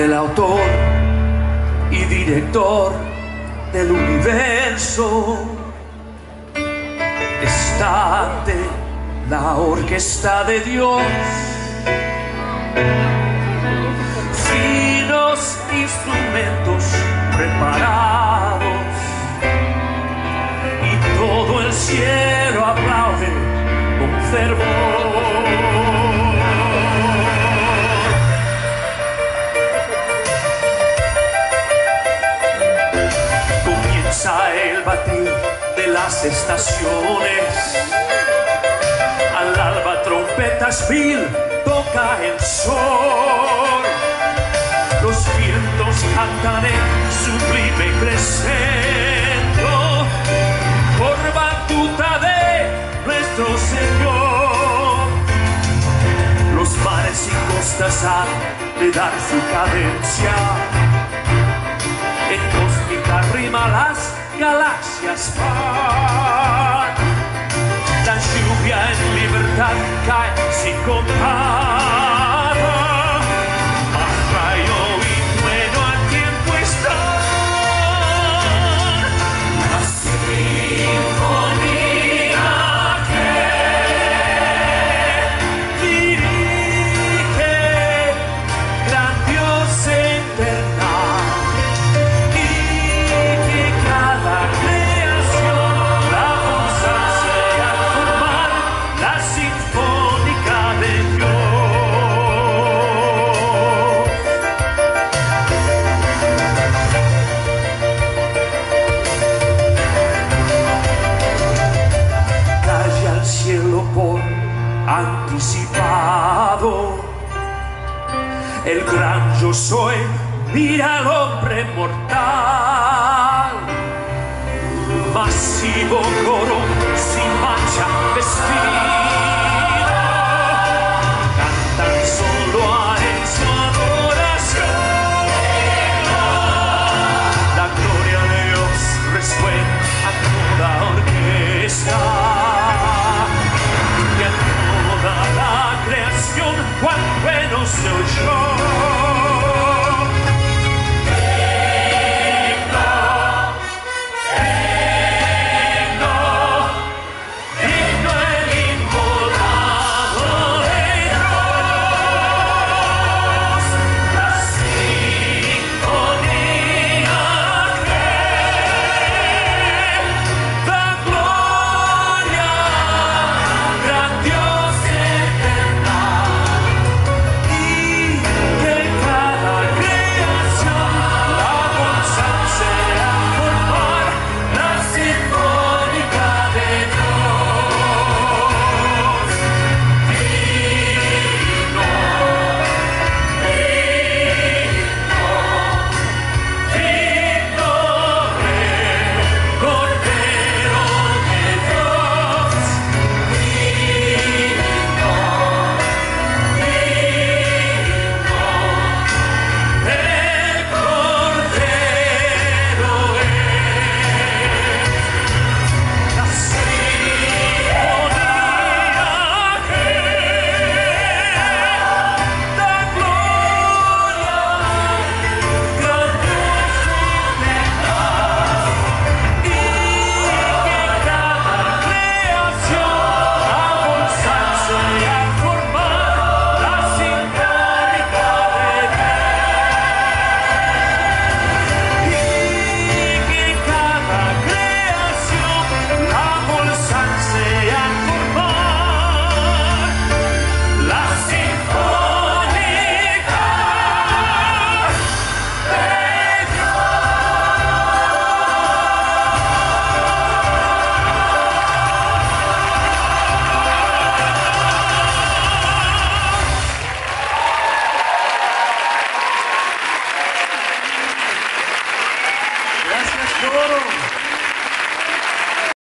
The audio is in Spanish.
del autor y director del universo. Está ante la orquesta de Dios. Finos instrumentos preparados y todo el cielo aplaude con fervor. Estaciones. Al alba trompetas mil toca el sol. Los vientos cantan en sublime crescendo por batuta de nuestro Señor. Los mares y costas han de dar su cadencia. En rima las galaxias van. La lluvia en libertad cae sin contar. El gran yo soy, mira al hombre mortal. Masivo coro sin mancha vestido.